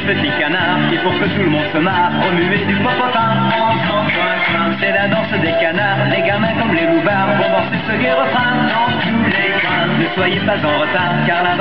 petits canards qui pour que tout le monde se marre remuer du popotin. C'est la danse des canards, les gamins comme les loupards vont danser ce gai refrain. Ne soyez pas en retard car la